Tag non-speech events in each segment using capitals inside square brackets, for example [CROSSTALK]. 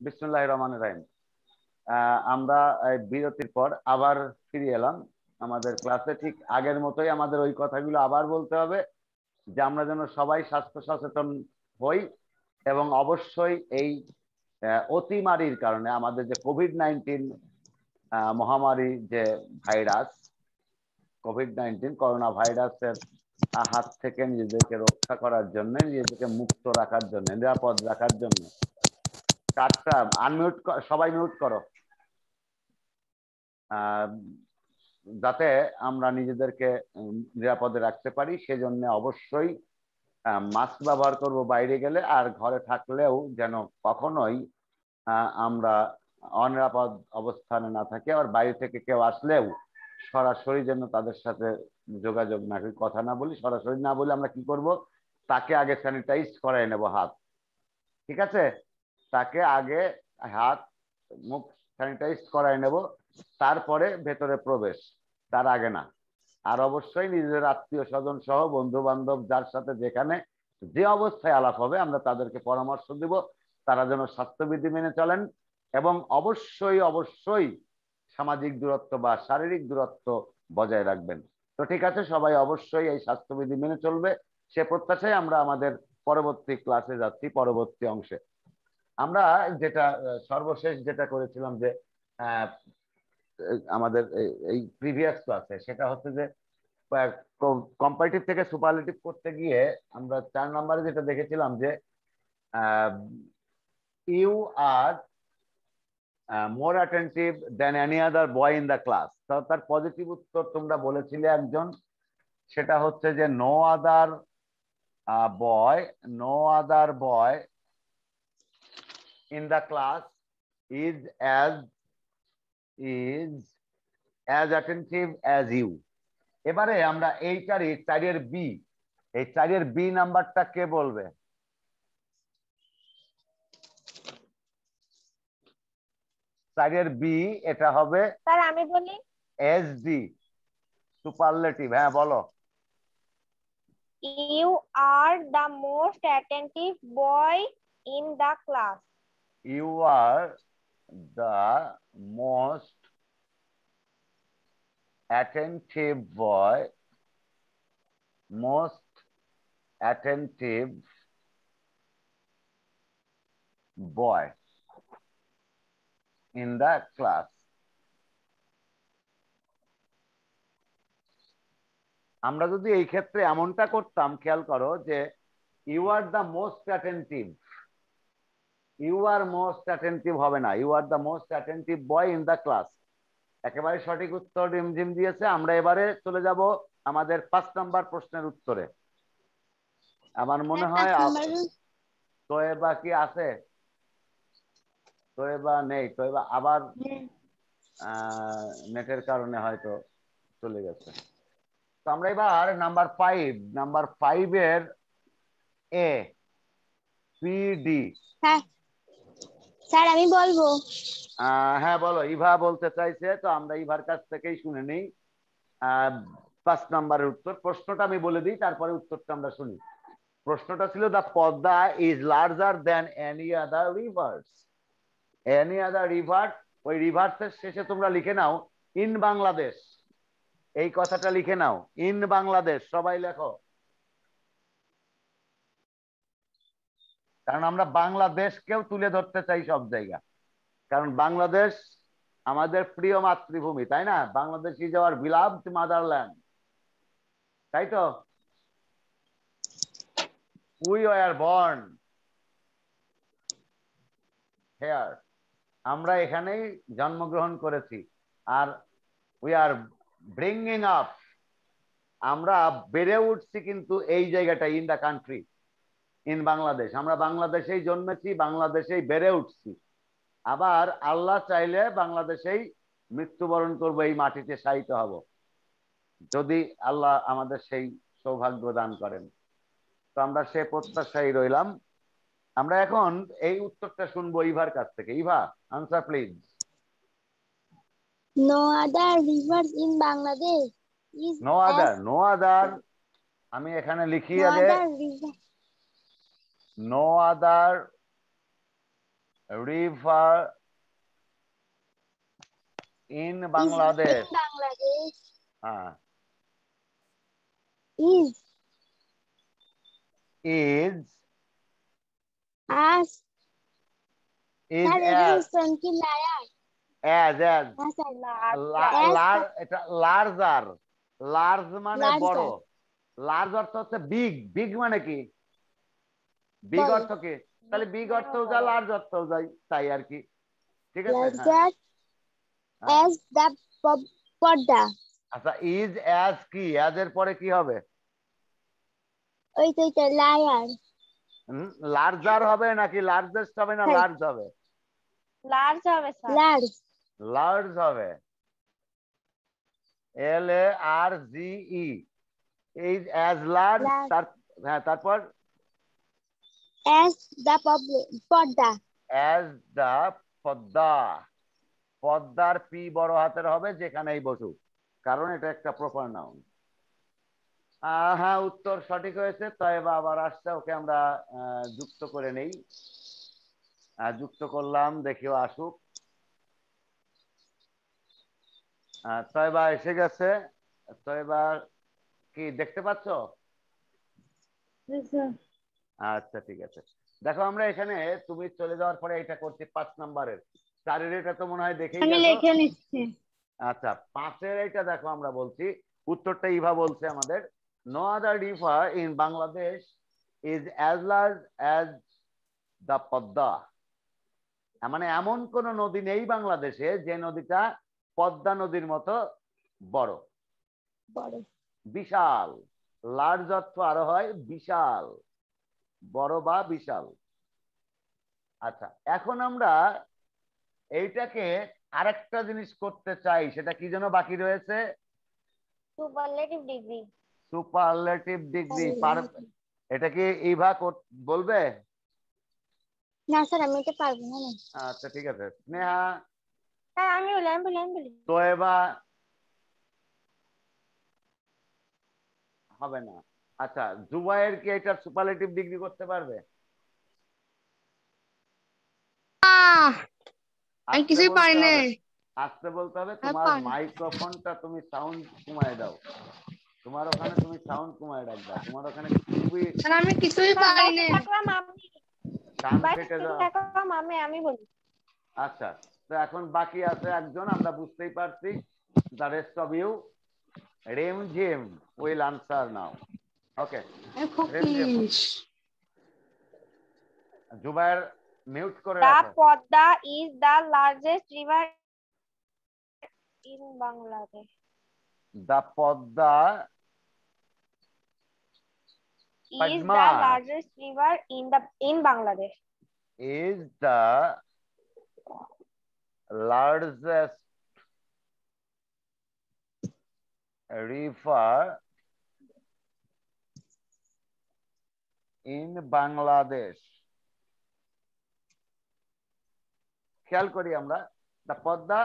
বিসমুল্লাহ রহমান রাহিম। আমরা বিরতির পর আবার ফিরে এলাম। আমাদের ক্লাসে ঠিক আগের মতোই আমাদের ওই কথাগুলো আবার বলতে হবে, যে আমরা যেন সবাই স্বাস্থ্য সচেতন হই এবং অবশ্যই এই অতিমারির কারণে আমাদের যে কোভিড নাইন্টিন মহামারী যে ভাইরাস কোভিড নাইন্টিন করোনা ভাইরাসের হাত থেকে নিজেদেরকে রক্ষা করার জন্য, নিজেদেরকে মুক্ত রাখার জন্য, নিরাপদ রাখার জন্য চারটা আনমিউট সবাই মিউট করো। যাতে আমরা নিজেদেরকে নিরাপদে রাখতে পারি, সেজন্য অবশ্যই মাস্ক ব্যবহার করব বাইরে গেলে, আর ঘরে থাকলেও যেন কখনোই আমরা অনিরাপদ অবস্থানে না থাকি আর বাইরে থেকে কেউ আসলেও সরাসরি যেন তাদের সাথে যোগাযোগ না করি, কথা না বলি, সরাসরি না বলে আমরা কি করব? তাকে আগে স্যানিটাইজ করাই নেব হাত। ঠিক আছে? তাকে আগে হাত মুখ স্যানিটাইজ করাই নেব, তারপরে ভেতরে প্রবেশ, তার আগে না। আর অবশ্যই নিজেদের আত্মীয় স্বজন সহ বন্ধু বান্ধব যার সাথে যেখানে যে অবস্থায় আলাপ হবে, আমরা তাদেরকে পরামর্শ দিব, তারা যেন স্বাস্থ্যবিধি মেনে চলেন এবং অবশ্যই অবশ্যই সামাজিক দূরত্ব বা শারীরিক দূরত্ব বজায় রাখবেন। তো ঠিক আছে, সবাই অবশ্যই এই স্বাস্থ্যবিধি মেনে চলবে। সে প্রত্যাশায় আমরা আমাদের পরবর্তী ক্লাসে যাচ্ছি, পরবর্তী অংশে। আমরা যেটা সর্বশেষ যেটা করেছিলাম যে আমাদের এই প্রিভিয়াস ক্লাসে সেটা হচ্ছে যে কম্পারেটিভ থেকে সুপারলেটিভ করতে গিয়ে আমরা চার নম্বরে যেটা দেখেছিলাম যে you are more attentive than any other boy in the class তার পজিটিভ উত্তর তোমরা বলেছিলে একজন, সেটা হচ্ছে যে no other boy no other boy in the class is as is as attentive as you. এবারে আমরা এইটারই চারের বি এই চারের বি নাম্বারটা কে বলবে? চারের বি এটা হবে স্যার আমি বলি। এস ডি সুপারলেটিভ হ্যাঁ বলো। You are the most attentive boy in the class you are the most attentive boy most attentive boy in the class আমরা যদি এই ক্ষেত্রে এমনটা করতাম খেয়াল করো যে you are the most attentive you are most attentive হবে না। You are the most attentive boy in the class একেবারে সঠিক উত্তর রিমঝিম দিয়েছে। আমরা এবারে চলে যাব আমাদের পাঁচ নাম্বার প্রশ্নের উত্তরে। আমার মনে হয় তোয়েবা কি আছে? তোয়েবা নেই। তোয়েবা আবার নেটের কারণে হয়তো চলে গেছে। তো আমরা এবার নাম্বার ফাইভ নাম্বার ফাইভের এ পিডি হ্যাঁ। স্যার, আমি বলব। হ্যাঁ বলো। ইভা বলতে চাইছে, তো আমরা ইভার কাছ থেকেই শুনে নিই। পাঁচ নাম্বারের উত্তর। প্রশ্নটা আমি বলে দিই, তারপরে উত্তরটা আমরা শুনি। প্রশ্নটা ছিল the Padma is larger than any other rivers any other river ওই রিভার্সের শেষে তোমরা লিখে নাও ইন বাংলাদেশ এই কথাটা লিখে নাও ইন বাংলাদেশ সবাই লেখো। কারণ আমরা বাংলাদেশকেও তুলে ধরতে চাই সব জায়গা। কারণ বাংলাদেশ আমাদের প্রিয় মাতৃভূমি, তাই না? Bangladesh is our beloved motherland তাই তো? উই আর বর্ন হেয়ার আমরা এখানেই জন্মগ্রহণ করেছি। আর উই আর ব্রিঙ্গিং আপ আমরা বেড়ে উঠছি কিন্তু এই জায়গাটা in the country in Bangladesh. আমরা বাংলাদেশেই জন্মেছি বাংলাদেশেই বেড়ে উঠছি। আবার আল্লাহ চাইলে বাংলাদেশেই মৃত্যুবরণ করব এই মাটিতে শায়িত হব। যদি আল্লাহ আমাদের সেই সৌভাগ্য দান করেন। তো আমরা সে প্রত্যাশাই রইলাম। আমরা এখন এই উত্তরটা শুনব ইভার কাছ থেকে। Eva answer please. No other no other আমি এখানে লিখি নো আগে। Other river no other river in Bangladesh. In Bangladesh হ্যাঁ is is as is as as as হ্যাঁ স্যার লা- As lar- এটা লার্জার লার্জ মানে Larger. বড় লার্জ অর্থ হচ্ছে বিগ বিগ মানে কি বিগ। অর্থ কি? তাহলে বিগ অর্থ যা লার্জ অর্থ যাই তাই আর কি। ঠিক আছে? হ্যাঁ। larger হ্যাঁ। পর্দা। আচ্ছা ইজ অ্যাজ কি? অ্যাজ এর পরে কি হবে? ওই তো ওইটা লায়ার লার্জার হবে নাকি লার্জেস্ট হবে না হ্যাঁ। লার্জ হবে? লার্জ হবে স্যার লার্জ লার্জ হবে। এল এ আর জি ই এই অ্যাজ লার্জ তার হ্যাঁ তারপর as the পর্দা অ্যাজ দা পদ্মা। পদ্মার পি বড় হাতের হবে যেখানেই বসুক। কারণ এটা একটা প্রপার নাউন হ্যাঁ উত্তর সঠিক হয়েছে তাই বা আবার আসছে ওকে আমরা যুক্ত করে নেই। যুক্ত করলাম দেখিও আসুক। তয়বা এসে গেছে। তয়বা কি দেখতে পাচ্ছ? আচ্ছা ঠিক আছে। দেখো আমরা এখানে তুমি চলে যাওয়ার পরে এটা করছি পাঁচ নাম্বারের। চারের এটা তো মনে হয় দেখেই আমি লিখে নিচ্ছি। আচ্ছা পাঁচের এটা দেখো আমরা বলছি। উত্তরটা ইভা বলছে আমাদের। No other river in Bangladesh is as large as the Padma মানে এমন কোন নদী নেই বাংলাদেশে যে নদীটা পদ্মা নদীর মতো বড়। বড়। বিশাল। লার্জ অর্থ আরও হয় বিশাল। বড় বা বিশাল। আচ্ছা এখন আমরা এইটাকে আরেকটা জিনিস করতে চাই সেটা কি যেন বাকি রয়েছে? সুপারলেটিভ ডিগ্রি সুপারলেটিভ ডিগ্রি এটা কি ইভা বলবে? না স্যার আমি এটা পারব না। আচ্ছা ঠিক আছে। স্নেহা? হ্যাঁ আমি বলি আমি বলি আমি বলি। তোয়েবা হবে না। আচ্ছা জুবাইয়ের কি এটা সুপারলেটিভ ডিগ্রি করতে পারবে? আমি কিছুই বলতে পারি না হবে। বলতে হবে তোমার মাইক্রোফোনটা তুমি সাউন্ড কমায় দাও। তোমার ওখানে তুমি সাউন্ড কমায় রাখবা। তোমার ওখানে খুবই আমি কিছুই পারি না আমি কান থেকে যাওয়া। আমি আমি বলি। আচ্ছা তো এখন বাকি আছে একজন আমরা বুঝতেই পারছি। দ্য রেস্ট অফ ইউ রেম gym will answer now okay Zubair mute করে রাখো Podda is the largest river in Bangladesh. The Padma Is Padma. the largest river in the in Bangladesh. is the largest river in Bangladesh. খেয়াল করি আমরা the Padma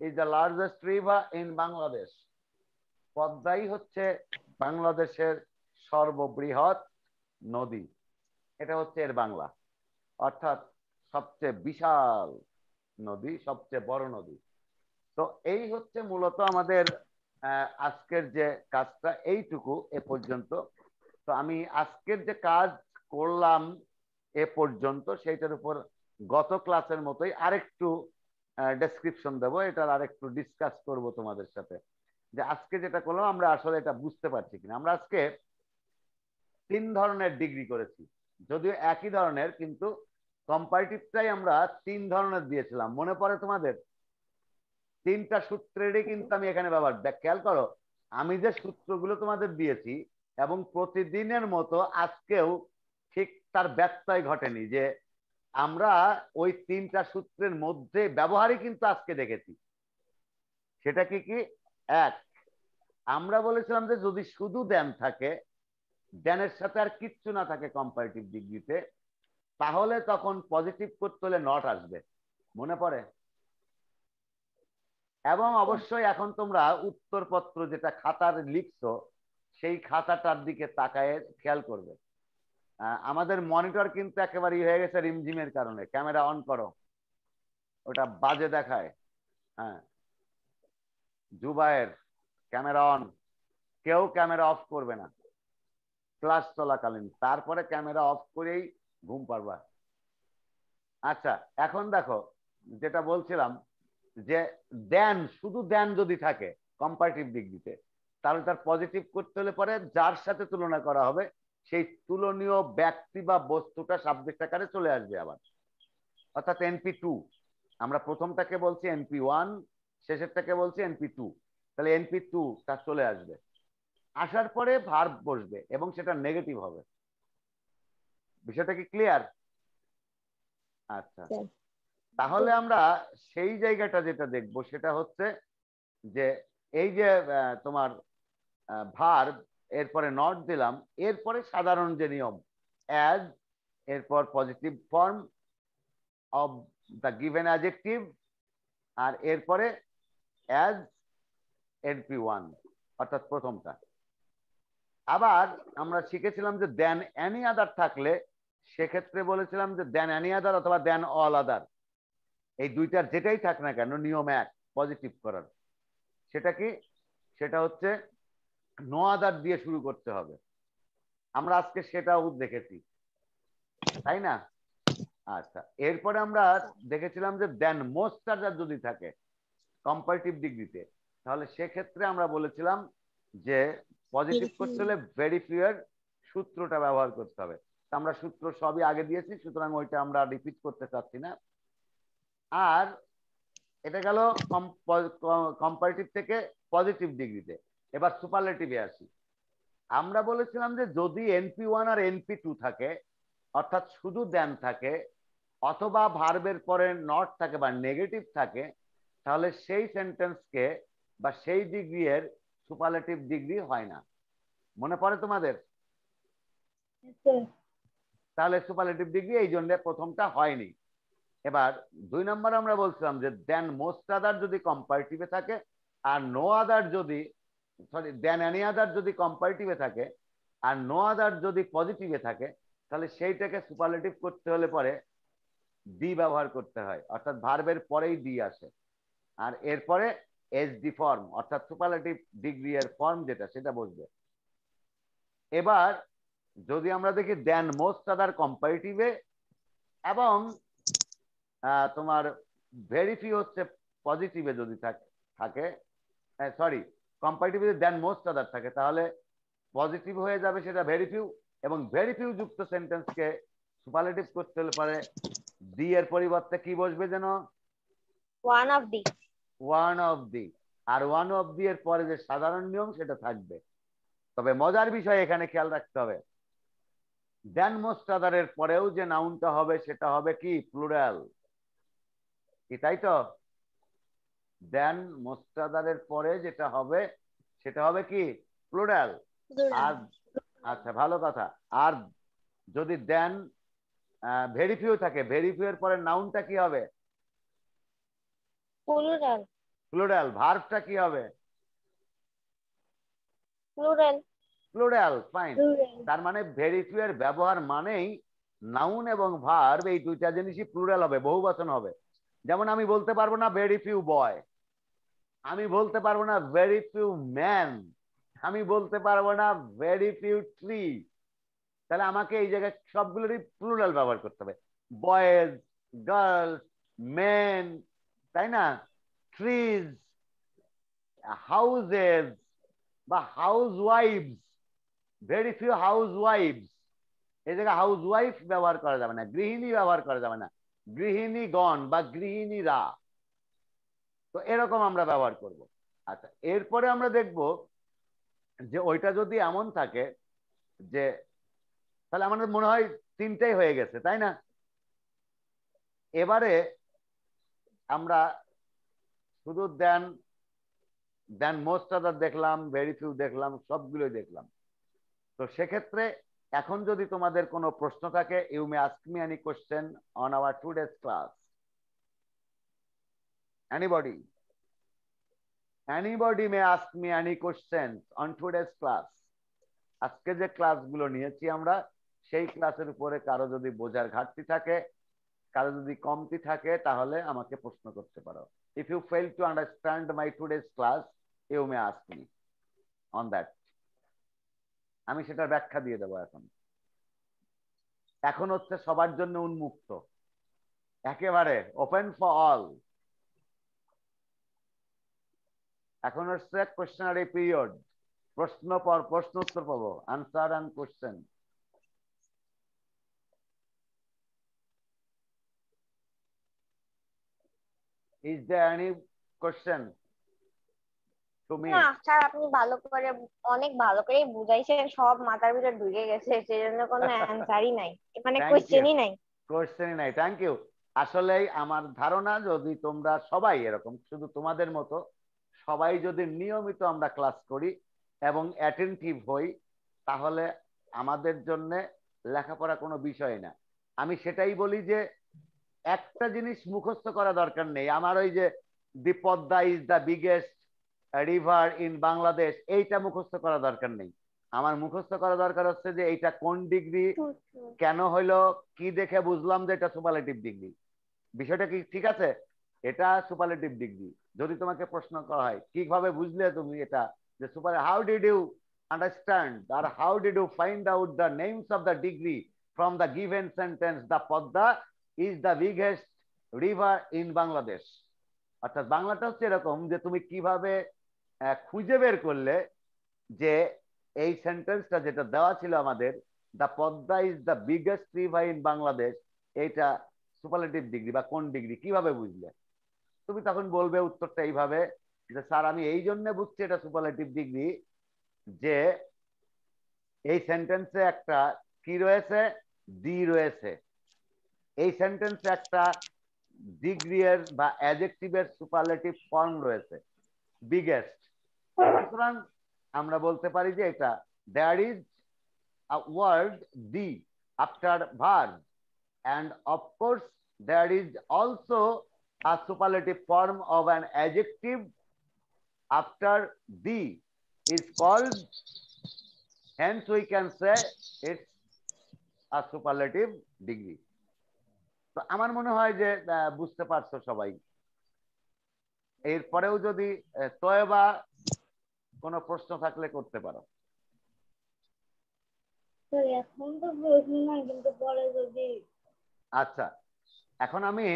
is the largest river in Bangladesh পদ্মাই হচ্ছে বাংলাদেশের সর্ববৃহৎ নদী। এটা হচ্ছে এর বাংলা। অর্থাৎ সবচেয়ে বিশাল নদী, সবচেয়ে বড় নদী। তো এই হচ্ছে মূলত আমাদের আজকের যে কাজটা, এইটুকু এ পর্যন্ত। তো আমি আজকের যে কাজ করলাম এ পর্যন্ত, সেইটার উপর গত ক্লাসের মতোই আরেকটু ডেসক্রিপশন দেবো, এটার আরেকটু ডিসকাস করব তোমাদের সাথে। যে আজকে যেটা করলাম, আমরা আসলে এটা বুঝতে পারছি কিনা। আমরা আজকে তিন ধরনের ডিগ্রি করেছি। যদিও একই ধরনের, কিন্তু কম্পারেটিভটাই আমরা তিন ধরনের দিয়েছিলাম। মনে পড়ে তোমাদের? তিনটা সূত্রেরই কিন্তু আমি এখানে ব্যবহার, দেখ, খেয়াল করো, আমি যে সূত্রগুলো তোমাদের দিয়েছি এবং প্রতিদিনের মতো আজকেও ঠিক তার ব্যত্যয় ঘটেনি যে আমরা ওই তিনটা সূত্রের মধ্যে ব্যবহারই কিন্তু আজকে দেখেছি। সেটা কি কি? এক, আমরা বলেছিলাম যে যদি শুধু দেন থাকে দেনের সাথে আর কিচ্ছু না থাকে কম্পারেটিভ ডিগ্রিতে তাহলে তখন পজিটিভ করতে হলে নট আসবে। মনে পড়ে? এবং অবশ্যই এখন তোমরা উত্তরপত্র যেটা খাতার লিখছো, সেই খাতাটার দিকে তাকায় খেয়াল করবে। আমাদের মনিটর কিন্তু একেবারেই হয়ে গেছে রিমঝিমের কারণে। ক্যামেরা অন করো। ওটা বাজে দেখায়। হ্যাঁ। Zubayer, camera on. কেউ ক্যামেরা অফ করবে না। ক্লাস চলাকালীন। তারপরে ক্যামেরা অফ করেই ঘুম পারবা আচ্ছা এখন দেখো, যেটা বলছিলাম যে দেন শুধু দেন যদি থাকে কম্পারেটিভ ডিগ্রিতে তাহলে তার পজিটিভ করতে হলে পরে যার সাথে তুলনা করা হবে সেই তুলনীয় ব্যক্তি বা বস্তুটা সাবজেক্ট আকারে চলে আসবে আবার। অর্থাৎ এনপি টু আমরা প্রথমটাকে বলছি এনপি ওয়ান শেষেরটাকে বলছি এনপি টু তাহলে এনপি টু তা চলে আসবে। আসার পরে ভার্ব বসবে এবং সেটা নেগেটিভ হবে। বিষয়টা কি ক্লিয়ার আচ্ছা। তাহলে আমরা সেই জায়গাটা যেটা দেখব সেটা হচ্ছে যে এই যে তোমার ভার্ব এরপরে নট দিলাম, এরপরে সাধারণ যে নিয়ম অ্যাজ এরপর positive form of the given adjective আর এরপরে অ্যাজ এনপি ওয়ান অর্থাৎ প্রথমটা। আবার আমরা শিখেছিলাম যে দেন অ্যানি আদার থাকলে, সেক্ষেত্রে বলেছিলাম যে দেন অ্যানি আদার অথবা দেন অল আদার এই দুইটার যেটাই থাক না কেন, নিয়ম এক পজিটিভ করার। সেটা কি? সেটা হচ্ছে নো আদার দিয়ে শুরু করতে হবে। আমরা আজকে সেটাও দেখেছি। তাই না? আচ্ছা এরপরে আমরা দেখেছিলাম যে দেন মোস্ট আদার যদি থাকে কম্পারেটিভ ডিগ্রিতে তাহলে সেক্ষেত্রে আমরা বলেছিলাম যে পজিটিভ করতে হলে ভেরি ফিউর সূত্রটা ব্যবহার করতে হবে। আমরা সূত্র সবই আগে দিয়েছি সুতরাং ওইটা আমরা রিপিট করতে চাচ্ছি না। আর এটা গেল কম্পারেটিভ থেকে পজিটিভ ডিগ্রিতে এবার সুপারলেটিভে আসি। আমরা বলেছিলাম যে যদি এনপি ওয়ান আর এনপি টু থাকে অর্থাৎ শুধু দেন থাকে অথবা ভার্বের পরে নট থাকে বা নেগেটিভ থাকে তাহলে সেই সেন্টেন্সকে বা সেই ডিগ্রি এর সুপারলেটিভ ডিগ্রি হয় না। মনে পড়ে তোমাদের? তাহলে সুপারলেটিভ ডিগ্রি এই জন্য প্রথমটা হয়নি। এবার দুই নম্বর আমরা বলছিলাম যে দেন মোস্ট আদার যদি কম্পারেটিভে থাকে আর নো আদার যদি সরি দেন এনি আদার যদি কম্পারেটিভে থাকে আর নো আদার যদি পজিটিভে থাকে, তাহলে সেইটাকে সুপারলেটিভ করতে হলে পরে ডি ব্যবহার করতে হয়। অর্থাৎ ভার্বের পরেই ডি আসে। আর এরপরে এস ডি ফর্ম অর্থাৎ সুপারলেটিভ ডিগ্রি এর ফর্ম যেটা, সেটা বসবে। এবার যদি আমরা দেখি দেন মোস্ট আদার কম্পারেটিভে এবং তোমার ভেরি ফিউ হচ্ছে পজিটিভে যদি থাক- থাকে সরি কম্পারেটিভে দেন মোস্ট আদার থাকে তাহলে পজিটিভ হয়ে যাবে সেটা ভেরি ফিউ এবং ভেরি ফিউ যুক্ত সেন্টেন্সকে সুপারলেটিভ করতে হলে পারে ডি এর পরিবর্তে কি বসবে যেন? One of the one of the R one of the এর পরে যে সাধারণ নিয়ম সেটা থাকবে। তবে মজার বিষয় এখানে খেয়াল রাখতে হবে। দেন মোস্ট আদারের পরেও যে নাউনটা হবে সেটা হবে কি? প্লুরাল কি তাই তো? দেন মোস্ট আদারের পরে যেটা হবে সেটা হবে কি? প্লুরাল আর আচ্ছা ভালো কথা। আর যদি দেন ভেরি ফিউ থাকে ভেরি ফিউ এর পরে নাউনটা কি হবে? প্লুরাল প্লুরাল ভার্বটা কি হবে? প্লুরাল প্লুরাল ফাইন তার মানে ভেরি ফিউ এর ব্যবহার মানেই নাউন এবং ভার্ব এই দুইটা জিনিসই প্লুরাল হবে বহুবচন হবে। যেমন আমি বলতে পারব না ভেরি ফিউ বয় আমি বলতে পারব না ভেরি ফিউ ম্যান আমি বলতে পারব না ভেরি ফিউ ট্রি তাহলে আমাকে এই জায়গায় সবগুলোরই প্লুরাল ব্যবহার করতে হবে। বয়েজ গার্লস মেন তাই না? ট্রিজ হাউজেস বা হাউস ওয়াইফস ভেরি ফিউ হাউস ওয়াইফস এই জায়গায় হাউস ওয়াইফ ব্যবহার করা যাবে না, গৃহিণী ব্যবহার করা যাবে না। গৃহিণীগণ বা গৃহিণীরা। তো এরকম আমরা ব্যবহার করব। আচ্ছা এরপরে আমরা দেখব যে ওইটা যদি এমন থাকে যে, তাহলে আমাদের মনে হয় তিনটাই হয়ে গেছে, তাই না? এবারে আমরা শুধু দেন দেন মোস্ট দেখলাম ভেরি ফিউ দেখলাম, সবগুলোই দেখলাম। তো সেক্ষেত্রে এখন যদি তোমাদের কোনো প্রশ্ন থাকে you may ask me any question on our two days class anybody anybody anybody may ask me any questions on today's class. আজকে যে ক্লাসগুলো নিয়েছি আমরা, সেই ক্লাসের উপরে কারও যদি বোঝার ঘাটতি থাকে, কারও যদি কমতি থাকে, তাহলে আমাকে প্রশ্ন করতে পারো। If you fail to understand my today's class you may ask me on that আমি সেটার ব্যাখ্যা দিয়ে দেবো এখন। এখন হচ্ছে সবার জন্য উন্মুক্ত। একেবারে ওপেন ফর অল এখন হচ্ছে কোশ্চেনারি পিরিয়ড প্রশ্ন পর প্রশ্ন উত্তর পাবো answer and question Is there any question? না স্যার আপনি ভালো করে অনেক ভালো করে বুঝাইছেন সব মাথার ভিতর ঢুকে গেছে সেজন্য কোনো অ্যান্সারই নাই মানে কোশ্চেনই নাই। কোশ্চেনই নাই থ্যাংক ইউ আসলেই আমার ধারণা যদি তোমরা সবাই এরকম শুধু তোমাদের মতো সবাই যদি নিয়মিত আমরা ক্লাস করি এবং অ্যাটেন্টিভ হই তাহলে আমাদের জন্য লেখাপড়া কোনো বিষয় না। আমি সেটাই বলি যে একটা জিনিস মুখস্থ করা দরকার নেই। আমার ওই যে the Padma is the biggest river in Bangladesh এইটা মুখস্থ করা দরকার নেই। আমার মুখস্থ করা দরকার হচ্ছে যে এইটা কোন ডিগ্রি কেন হইল কি দেখে বুঝলাম যে এটা সুপারলেটিভ ডিগ্রি বিষয়টা কি ঠিক আছে? এটা সুপারলেটিভ ডিগ্রি যদি তোমাকে প্রশ্ন করা হয় কীভাবে বুঝলে তুমি এটা? যে super how did you understand R how did you find out the names of the degree from the given sentence the Padma is the biggest river in Bangladesh অর্থাৎ বাংলাটা হচ্ছে এরকম যে তুমি কীভাবে খুঁজে বের করলে যে এই সেন্টেন্সটা যেটা দেওয়া ছিল আমাদের the Padma is the biggest river in Bangladesh এইটা সুপারলেটিভ ডিগ্রি বা কোন ডিগ্রি কীভাবে বুঝলে? তুমি তখন বলবে উত্তরটা এইভাবে, যে, স্যার, আমি এই জন্য বুঝছি এটা সুপারলেটিভ ডিগ্রি যে এই সেন্টেন্সে একটা কি রয়েছে? দি রয়েছে। এই সেন্টেন্সে একটা ডিগ্রি এর বা অ্যাডজেক্টিভের সুপারলেটিভ ফর্ম রয়েছে। বিগেস্ট সুতরাং আমরা বলতে পারি যে এটা there is a word the after verb and of course there is also a superlative form of an adjective after the is called hence we can say it's a superlative degree তো আমার মনে হয় যে বুঝতে পারছ সবাই এরপরেও যদি তয়বা কোনো প্রশ্ন থাকলে করতে পারো। এখন তো প্রশ্ন নাই কিন্তু পরে যদি আচ্ছা এখন আমি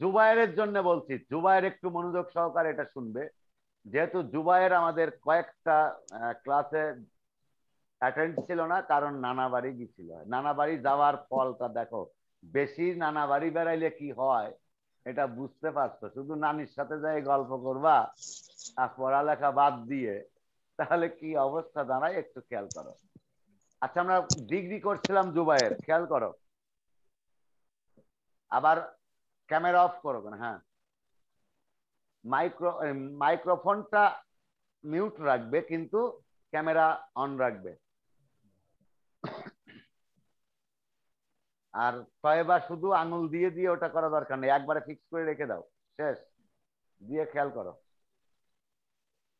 জুবায়ের জন্য বলছি। জুবায়ের একটু মনোযোগ সহকারে এটা শুনবে। যেহেতু জুবায়ের আমাদের কয়েকটা ক্লাসে অ্যাটেন্ড ছিল না কারণ নানা বাড়ি গেছিল নানা বাড়ি যাওয়ার ফলটা দেখো বেশি নানা বাড়ি বেড়াইলে কি হয়? এটা বুঝতে পারছ? শুধু নানির সাথে যাই গল্প করবা আর পড়ালেখা বাদ দিয়ে, তাহলে কি অবস্থা? দাঁড়ায় একটু খেয়াল করো। আচ্ছা আমরা ডিগ্রি করছিলাম জুবাইয়ের খেয়াল করো। আবার ক্যামেরা অফ করো হ্যাঁ। মাইক্রো মাইক্রোফোনটা মিউট রাখবে, কিন্তু ক্যামেরা অন রাখবে। আর তয়বা শুধু আঙুল দিয়ে দিয়ে ওটা করা দরকার নেই। একবারে ফিক্স করে রেখে দাও। শেষ। দিয়ে খেয়াল করো।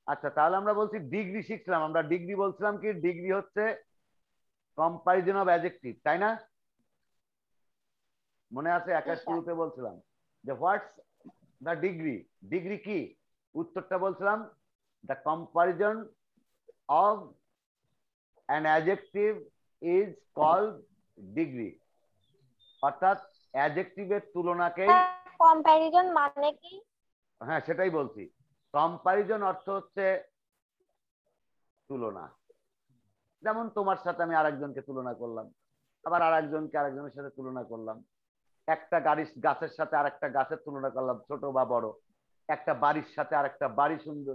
আচ্ছা তাহলে আমরা বলছি ডিগ্রি শিখছিলাম। আমরা ডিগ্রি বলছিলাম কি? ডিগ্রি হচ্ছে কম্পারিজন অফ অ্যাজেক্টিভ তাই না? মনে আছে একা শুরুতে বলছিলাম যে হোয়াটস দ্য ডিগ্রি ডিগ্রি কি? উত্তরটা বলছিলাম the comparison of an adjective is called degree অর্থাৎ তুলনাকেই কম্প্যারিজন মানে কি? হ্যাঁ সেটাই বলছি। অর্থ হচ্ছে তুলনা। যেমন তোমার সাথে আমি আরেকজনকে তুলনা করলাম আবার আরেকজনকে আরেকজনের সাথে তুলনা করলাম। একটা গাড়ির গাছের সাথে আরেকটা গাছের তুলনা করলাম ছোট বা বড়। একটা বাড়ির সাথে আরেকটা বাড়ি সুন্দর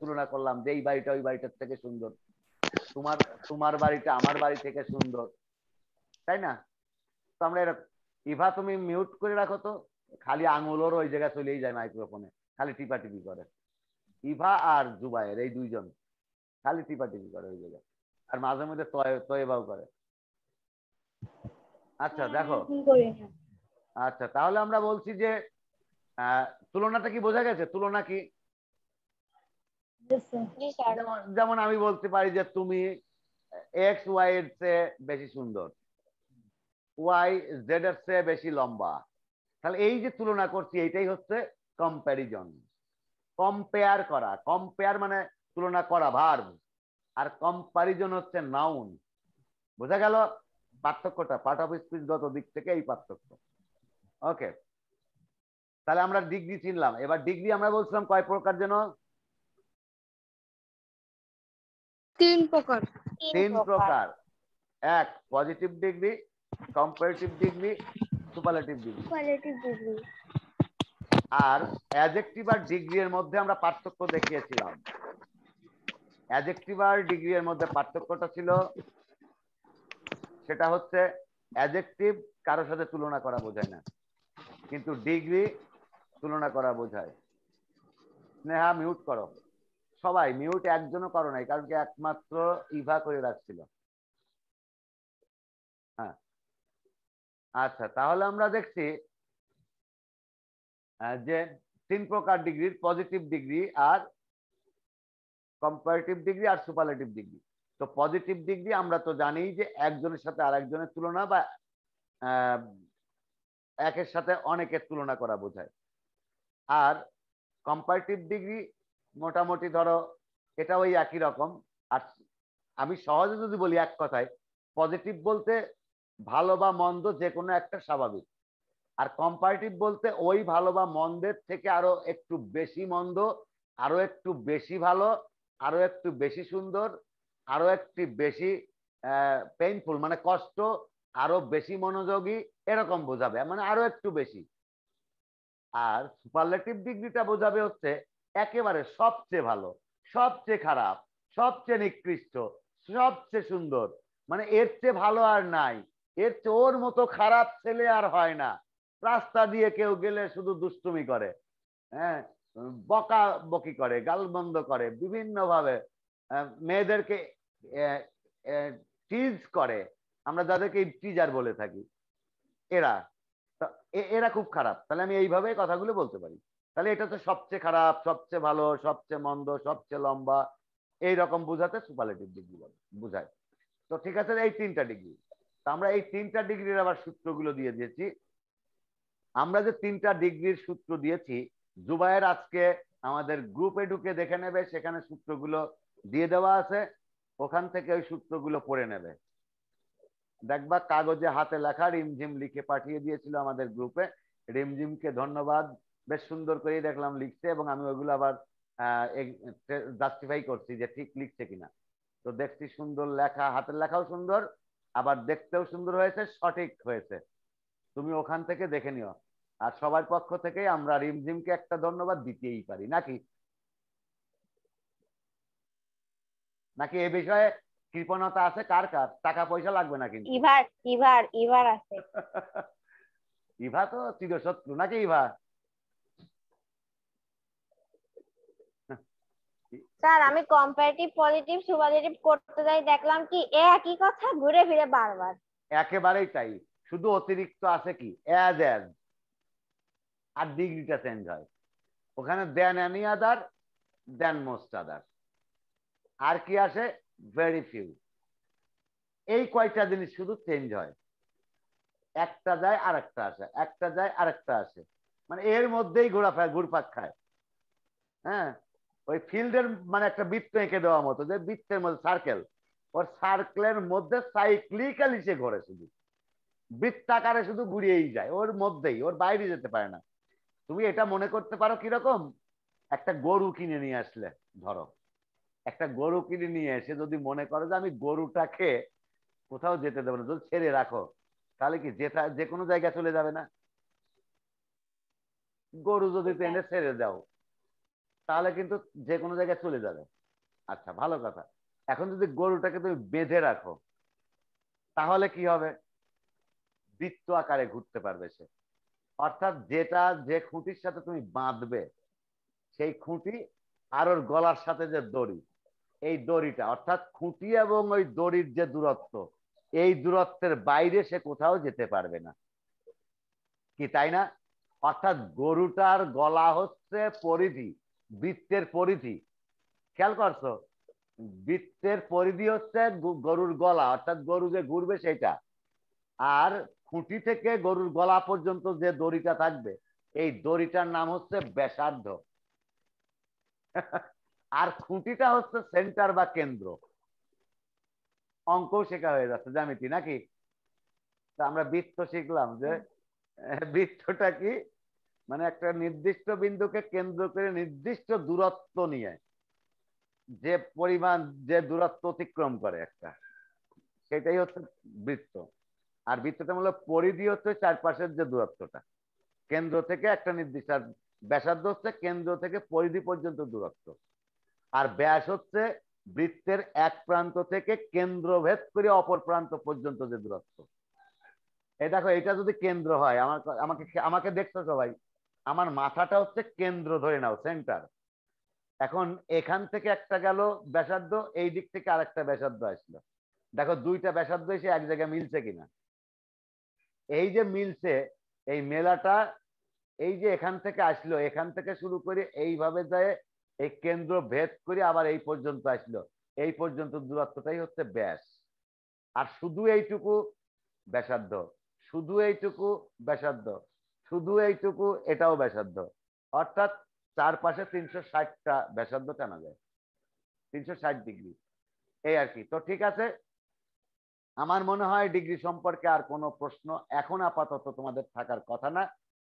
তুলনা করলাম যে এই বাড়িটা ওই বাড়িটার থেকে সুন্দর। তোমার তোমার বাড়িটা আমার বাড়ি থেকে সুন্দর। তাই না? তো আমরা এরকম ইভা তুমি মিউট করে রাখো তো খালি আঙুলোর ওই জায়গায় চলেই যায় মাইক্রোফোনে খালি টিপাটিপি করে। ইভা আর জুবাইর এই দুইজন খালি টিপাটিপি করে ওই জায়গায়। আর মাঝে মধ্যে তয়- তয়বাও করে। আচ্ছা দেখো। আচ্ছা তাহলে আমরা বলছি যে আহ, তুলনাটা কি বোঝা গেছে? তুলনা কি? যেমন আমি বলতে পারি যে তুমি এক্স ওয়াই এর চেয়ে বেশি সুন্দর। ওয়াই জেড এর চেয়ে বেশি লম্বা। তাহলে এই যে তুলনা করছি এইটাই হচ্ছে কম্প্যারিজন কম্পেয়ার করা। কম্পেয়ার মানে তুলনা করা ভার্ব আর কম্পারিজন হচ্ছে নাউন বোঝা গেল? পার্থক্যটা পার্ট অফ স্পিচগত দিক থেকে এই পার্থক্য। ওকে তাহলে আমরা ডিগ্রি চিনলাম। এবার ডিগ্রি আমরা বলছিলাম কয় প্রকার যেন? তিন প্রকার। তিন প্রকার। এক positive degree comparative degree superlative degree quality degree আর অ্যাজেক্টিভ আর ডিগ্রি এর মধ্যে আমরা পার্থক্য দেখিয়েছিলাম। অ্যাজেক্টিভ আর ডিগ্রি এর মধ্যে পার্থক্যটা ছিল সেটা হচ্ছে অ্যাজেক্টিভ কারোর সাথে তুলনা করা বোঝায় না কিন্তু ডিগ্রি তুলনা করা বোঝায়। স্নেহা মিউট করো। সবাই মিউট একজনও করো নাই কারণ কি একমাত্র ইভা করে রাখছিল। আচ্ছা তাহলে আমরা দেখছি যে তিন প্রকার ডিগ্রির পজিটিভ ডিগ্রি আর কম্পারেটিভ ডিগ্রি আর সুপারলেটিভ ডিগ্রি তো পজিটিভ ডিগ্রি আমরা তো জানি যে একজনের সাথে আরেকজনের তুলনা বা একের সাথে অনেকের তুলনা করা বোঝায়। আর কম্পারেটিভ ডিগ্রি মোটামুটি ধরো এটা ওই একই রকম। আর আমি সহজে যদি বলি এক কথায় পজিটিভ বলতে ভালো বা মন্দ যে কোনো একটা স্বাভাবিক। আর কম্পারেটিভ বলতে ওই ভালো বা মন্দের থেকে আরও একটু বেশি মন্দ, আরও একটু বেশি ভালো, আরও একটু বেশি সুন্দর, আরও একটু বেশি পেইনফুল মানে কষ্ট, আরও বেশি মনোযোগী এরকম বোঝাবে মানে আরও একটু বেশি। আর সুপারলেটিভ ডিগ্রিটা বোঝাবে হচ্ছে একেবারে সবচেয়ে ভালো, সবচেয়ে খারাপ, সবচেয়ে নিকৃষ্ট, সবচেয়ে সুন্দর মানে এর চেয়ে ভালো আর নাই। এর চোর মতো খারাপ ছেলে আর হয় না। রাস্তা দিয়ে কেউ গেলে শুধু দুষ্টুমি করে হ্যাঁ? বকা বকি করে গালবন্ধ করে বিভিন্ন ভাবে মেয়েদেরকে টিজ করে। আমরা যাদেরকে টিজার বলে থাকি, এরা। এরা খুব খারাপ। তাহলে আমি এইভাবে কথাগুলো বলতে পারি। তাহলে এটা তো সবচেয়ে খারাপ, সবচেয়ে ভালো, সবচেয়ে মন্দ, সবচেয়ে লম্বা এই রকম বুঝাতে ডিগ্রি বলে, বুঝায়। তো ঠিক আছে, এই তিনটা ডিগ্রি আমরা এই তিনটা ডিগ্রির আবার সূত্রগুলো দিয়ে দিয়েছি। আমরা যে তিনটা ডিগ্রির সূত্র দিয়েছি, জুবায়ের আজকে আমাদের গ্রুপে ঢুকে দেখে নেবে, সেখানে সূত্রগুলো দিয়ে দেওয়া আছে, ওখান থেকে ওই সূত্রগুলো পড়ে নেবে। দেখবা কাগজে হাতে লেখা রিমঝিম লিখে পাঠিয়ে দিয়েছিল আমাদের গ্রুপে রিমঝিমকে ধন্যবাদ, বেশ সুন্দর করে দেখলাম লিখছে এবং আমি ওইগুলো আবার জাস্টিফাই করছি যে ঠিক লিখছে কিনা। তো দেখছি সুন্দর লেখা, হাতের লেখাও সুন্দর আবার দেখতেও সুন্দর হয়েছে সঠিক হয়েছে। তুমি ওখান থেকে দেখে নিও। আর সবার পক্ষ থেকে আমরা রিমঝিমকে একটা ধন্যবাদ দিতেই পারি নাকি? নাকি এ বিষয়ে কৃপণতা আছে? কার কার? টাকা পয়সা লাগবে না কিন্তু। ইভার ইভার ইভার আছে। [LAUGHS] ইভা তো চিরশত্রু নাকি ইভা? স্যার, আমি কম্পারেটিভ পজিটিভ সুপারলেটিভ করতে যাই, দেখলাম কি একই কথা ঘুরে ফিরে বারবার। একেবারেই তাই। শুধু অতিরিক্ত আছে কি? অ্যাজ অ্যাজ আর ডিগ্রিটা চেঞ্জ হয়। ওখানে দেন এনি আদার দেন মোস্ট আদার আর কি আসে? ভেরি ফিউ এই কয়টা জিনিস শুধু চেঞ্জ হয়। একটা যায় আর একটা আসে। একটা যায় আর একটা আসে। মানে এর মধ্যেই ঘোরাফেরা ঘুরপাক খায়। হ্যাঁ? ওই ফিল্ডের মানে একটা বৃত্ত এঁকে দেওয়া মতো যে বৃত্তের মধ্যে সার্কেল ওর সার্কেলের মধ্যে সাইক্লিক্যালি সে ঘোরে শুধু। বৃত্তাকারে শুধু ঘুরিয়েই যায় ওর মধ্যেই ওর বাইরে যেতে পারে না। তুমি এটা মনে করতে পারো কীরকম? একটা গরু কিনে নিয়ে আসলে ধরো। একটা গরু কিনে নিয়ে এসে যদি মনে করো যে আমি গরুটাকে কোথাও যেতে দেবো না যদি ছেড়ে রাখো তাহলে কি যেটা যে কোনো জায়গায় চলে যাবে না? গরু যদি টেনে ছেড়ে দাও। তাহলে কিন্তু যে কোনো জায়গায় চলে যাবে। আচ্ছা ভালো কথা। এখন যদি গরুটাকে তুমি বেঁধে রাখো, তাহলে কি হবে? বৃত্ত আকারে ঘুরতে পারবে সে। অর্থাৎ যেটা, যে খুঁটির সাথে তুমি বাঁধবে, সেই খুঁটি আর ওর গলার সাথে যে দড়ি, এই দড়িটা, অর্থাৎ খুঁটি এবং ওই দড়ির যে দূরত্ব, এই দূরত্বের বাইরে সে কোথাও যেতে পারবে না। কি, তাই না? অর্থাৎ গরুটার গলা হচ্ছে পরিধি। বৃত্তের পরিধি। খেয়াল করছ? বৃত্তের পরিধি হচ্ছে গরুর গলা, অর্থাৎ গরু যে ঘুরবে সেটা। আর খুঁটি থেকে গরুর গলা পর্যন্ত যে দড়িটা থাকবে, এই দড়িটার নাম হচ্ছে ব্যাসার্ধ। আর খুঁটিটা হচ্ছে সেন্টার বা কেন্দ্র। অঙ্ক শেখা হয়ে যাচ্ছে, জ্যামিতি নাকি? তা আমরা বৃত্ত শিখলাম যে, বৃত্তটা কি? মানে একটা নির্দিষ্ট বিন্দুকে কেন্দ্র করে নির্দিষ্ট দূরত্ব নিয়ে যে পরিমাণ, যে দূরত্ব অতিক্রম করে একটা। সেটাই হচ্ছে বৃত্ত। আর বৃত্তটা মূলত পরিধি হচ্ছে চারপাশের যে দূরত্বটা। কেন্দ্র থেকে একটা নির্দিষ্ট ব্যাসার্ধ হচ্ছে কেন্দ্র থেকে পরিধি পর্যন্ত দূরত্ব। আর ব্যাস হচ্ছে বৃত্তের এক প্রান্ত থেকে কেন্দ্রভেদ করে অপর প্রান্ত পর্যন্ত যে দূরত্ব। এই দেখো, এটা যদি কেন্দ্র হয়, আমার আমাকে আমাকে দেখছ সবাই আমার মাথাটা হচ্ছে কেন্দ্র ধরে নাও সেন্টার এখন এখান থেকে একটা গেল ব্যাসার্ধ, এই দিক থেকে আরেকটা ব্যাসার্ধ আসলো। দেখো দুইটা ব্যাসার্ধ এসে এক জায়গায় মিলছে কিনা? এই যে মিলছে, এই মেলাটা, এই যে এখান থেকে আসলো, এখান থেকে শুরু করে এইভাবে যায়, এই কেন্দ্র ভেদ করে আবার এই পর্যন্ত আসলো। এই পর্যন্ত দূরত্বটাই হচ্ছে ব্যাস। আর শুধু এইটুকু ব্যাসার্ধ, শুধু এইটুকু ব্যাসার্ধ। শুধু এইটুকু, এটাও ব্যাসার্ধ। অর্থাৎ চারপাশে তিনশো ষাটটা ব্যাসার্ধ টানা যায়। তিনশো ষাট ডিগ্রি। এই আর কি। তো ঠিক আছে। আমার মনে হয় ডিগ্রি সম্পর্কে আর কোনো প্রশ্ন এখন আপাতত তোমাদের থাকার কথা না।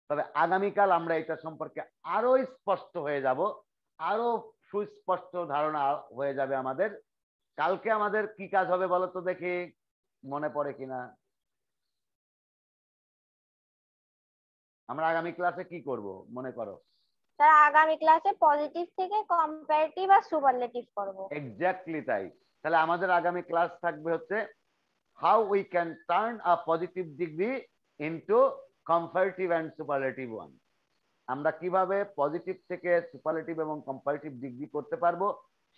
তবে আগামীকাল আমরা এটা সম্পর্কে আরও স্পষ্ট হয়ে যাব। আরও সুস্পষ্ট ধারণা হয়ে যাবে আমাদের। কালকে আমাদের কি কাজ হবে বলো তো দেখি। মনে পড়ে কিনা। আমরা আগামী ক্লাসে কি করব? মনে করো। স্যার আগামী ক্লাসে পজিটিভ থেকে কম্পারেটিভ আর সুপারলেটিভ করব। এক্স্যাক্টলি তাই। তাহলে আমাদের আগামী ক্লাস থাকবে হচ্ছে how we can turn a positive degree into comparative and superlative one আমরা কীভাবে পজিটিভ থেকে সুপারলেটিভ এবং কম্পারেটিভ ডিগ্রি করতে পারব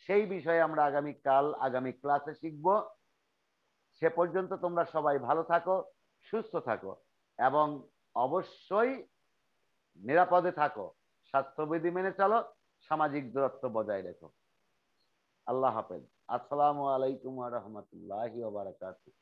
সেই বিষয়ে আমরা আগামী কাল আগামী ক্লাসে শিখব। সে পর্যন্ত তোমরা সবাই ভালো থাকো সুস্থ থাকো এবং অবশ্যই নিরাপদে থাকো, স্বাস্থ্যবিধি মেনে চলো, সামাজিক দূরত্ব বজায় রেখো। আল্লাহ হাফেজ। আসসালামু আলাইকুম রহমতুল্লাহ বারাকাতুহ।